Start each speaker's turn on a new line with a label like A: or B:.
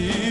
A: do